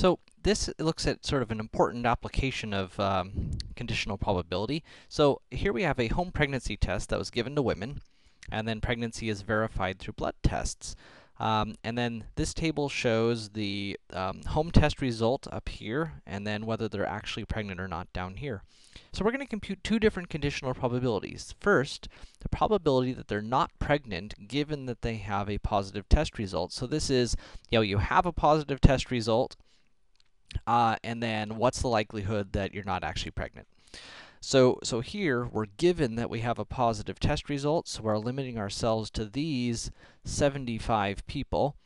So this looks at sort of an important application of um, conditional probability. So here we have a home pregnancy test that was given to women, and then pregnancy is verified through blood tests. Um, and then this table shows the um, home test result up here, and then whether they're actually pregnant or not down here. So we're going to compute two different conditional probabilities. First, the probability that they're not pregnant given that they have a positive test result. So this is, you know, you have a positive test result, uh, and then what's the likelihood that you're not actually pregnant? So, so here, we're given that we have a positive test result, so we're limiting ourselves to these 75 people,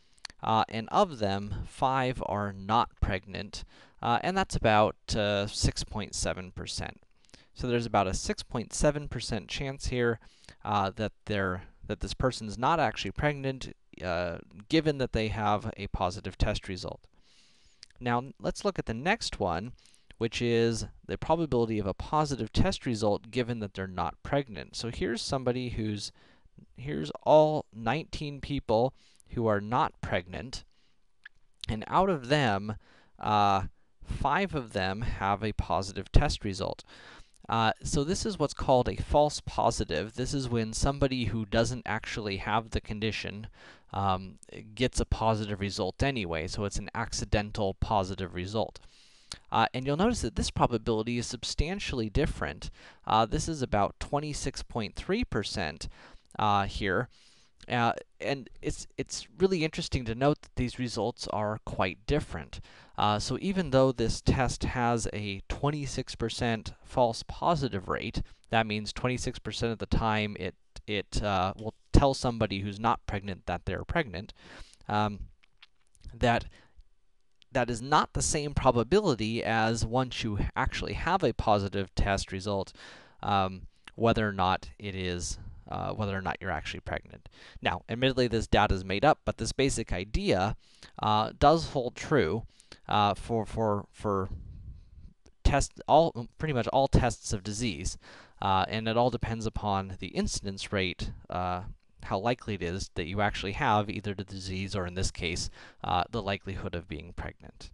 uh, and of them, 5 are not pregnant, uh, and that's about 6.7%. Uh, so there's about a 6.7% chance here uh, that they're that this person is not actually pregnant, uh, given that they have a positive test result. Now, let's look at the next one, which is the probability of a positive test result given that they're not pregnant. So here's somebody who's, here's all 19 people who are not pregnant, and out of them, uh, five of them have a positive test result. Uh, so this is what's called a false positive. This is when somebody who doesn't actually have the condition um, gets a positive result anyway, so it's an accidental positive result. Uh, and you'll notice that this probability is substantially different. Uh, this is about 26.3% uh, here. Uh, and it's, it's really interesting to note that these results are quite different. Uh, so even though this test has a 26% false positive rate, that means 26% of the time it, it uh, will tell somebody who's not pregnant that they're pregnant, um, that that is not the same probability as once you actually have a positive test result, um, whether or not it is uh, whether or not you're actually pregnant. Now, admittedly, this data is made up, but this basic idea uh, does hold true uh, for for for test all pretty much all tests of disease, uh, and it all depends upon the incidence rate. Uh, how likely it is that you actually have either the disease or, in this case, uh, the likelihood of being pregnant.